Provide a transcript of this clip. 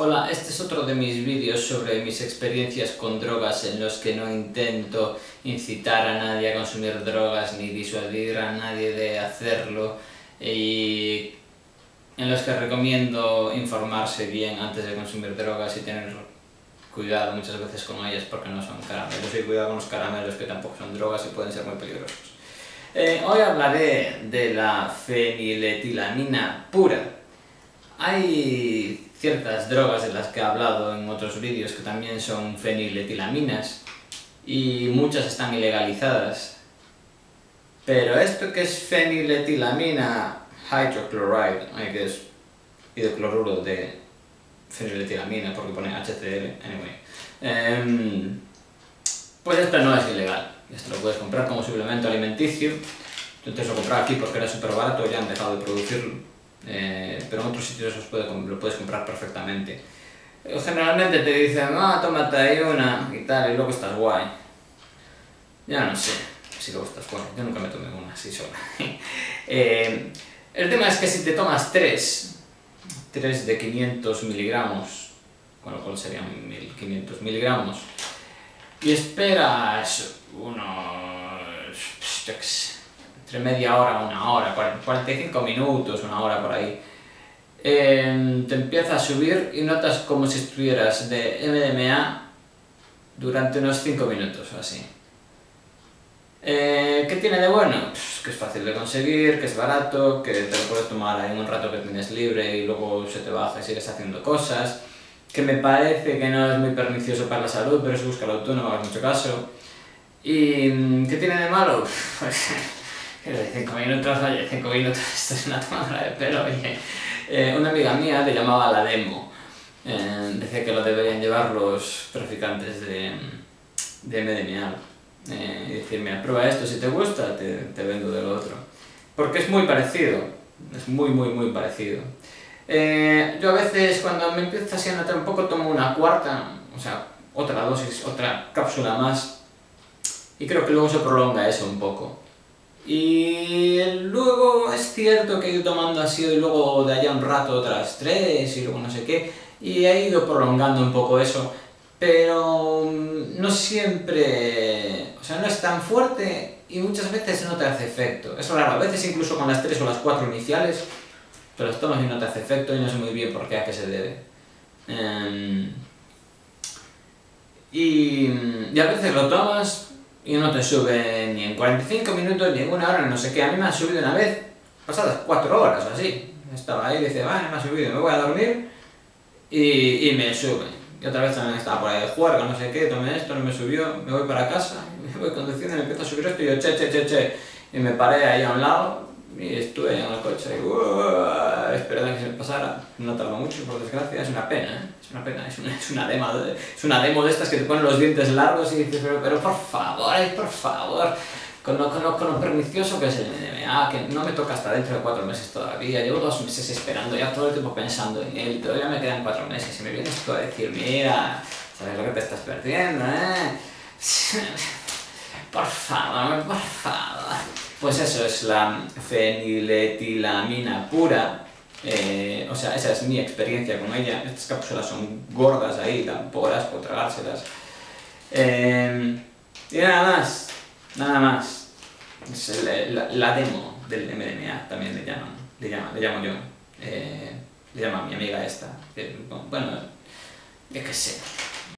Hola, este es otro de mis vídeos sobre mis experiencias con drogas en los que no intento incitar a nadie a consumir drogas ni disuadir a nadie de hacerlo y en los que recomiendo informarse bien antes de consumir drogas y tener cuidado muchas veces con ellas porque no son caramelos y cuidado con los caramelos que tampoco son drogas y pueden ser muy peligrosos. Eh, hoy hablaré de la feniletilamina pura. Hay ciertas drogas de las que he hablado en otros vídeos que también son feniletilaminas y muchas están ilegalizadas. Pero esto que es feniletilamina hydrochloride, que es hidrocloruro de feniletilamina porque pone HCl, anyway. Em, pues esto no es ilegal, esto lo puedes comprar como suplemento alimenticio. Entonces lo compré aquí porque era súper barato, ya han dejado de producirlo eh, pero en otros sitios lo puedes comprar perfectamente. Eh, generalmente te dicen, ah, tómate ahí una y tal, y luego estás guay. Ya no sé si luego estás guay, yo nunca me tomé una así sola. Eh, el tema es que si te tomas tres, tres de 500 miligramos, con lo cual serían 1500 miligramos, y esperas unos, entre media hora, una hora, 45 minutos, una hora por ahí, em, te empieza a subir y notas como si estuvieras de MDMA durante unos 5 minutos o así. Eh, ¿Qué tiene de bueno? Pues que es fácil de conseguir, que es barato, que te lo puedes tomar en un rato que tienes libre y luego se te baja y sigues haciendo cosas, que me parece que no es muy pernicioso para la salud, pero si búscalo tú, no me hagas mucho caso. ¿Y qué tiene de malo? Pues pero de 5 minutos, oye, 5 minutos, esto es una tomadura de pelo, oye. Eh, una amiga mía le llamaba la demo. Eh, decía que lo deberían llevar los traficantes de, de MDMA. Eh, y decir, mira, prueba esto, si te gusta, te, te vendo del otro. Porque es muy parecido, es muy, muy, muy parecido. Eh, yo a veces cuando me empiezo así a notar un poco tomo una cuarta, o sea, otra dosis, otra cápsula más, y creo que luego se prolonga eso un poco. Y luego es cierto que he ido tomando así y luego de allá un rato otras tres y luego no sé qué, y he ido prolongando un poco eso, pero mm, no siempre, o sea, no es tan fuerte y muchas veces no te hace efecto. Es raro, a veces incluso con las tres o las cuatro iniciales, pero los tomas y no te hace efecto y no sé muy bien por qué, a qué se debe. Em, y, y a veces lo tomas y no te sube ni en 45 minutos, ni en una hora, no sé qué. A mí me ha subido una vez, pasadas 4 horas o así. Estaba ahí dice, vale, me ha subido, me voy a dormir y, y me sube. Y otra vez también estaba por ahí de jugar, no sé qué, tomé esto, no me subió, me voy para casa, me voy conduciendo y me empiezo a subir esto y yo, che, che, che, che. Y me paré ahí a un lado y estuve en el coche y esperando a que se pasara. No tardó mucho, por desgracia. Es una pena, ¿eh? Es una pena. Es una, es una, demo, de, es una demo de estas que te ponen los dientes largos y dices, pero, pero por favor, por favor. Con lo, con, lo, con lo pernicioso que es el NMA, que no me toca hasta dentro de cuatro meses todavía. Llevo dos meses esperando, ya todo el tiempo pensando en él todavía me quedan cuatro meses. Y me vienes tú a decir, mira, ¿sabes lo que te estás perdiendo, eh? por favor, por favor. Pues eso es la feniletilamina pura. Eh, o sea, esa es mi experiencia con ella. Estas cápsulas son gordas ahí, dan por tragárselas. Eh, y nada más, nada más. Es la, demo del MDMA, también le llaman, le, llaman, le llamo yo. Eh, le llama mi amiga esta. bueno, yo qué sé.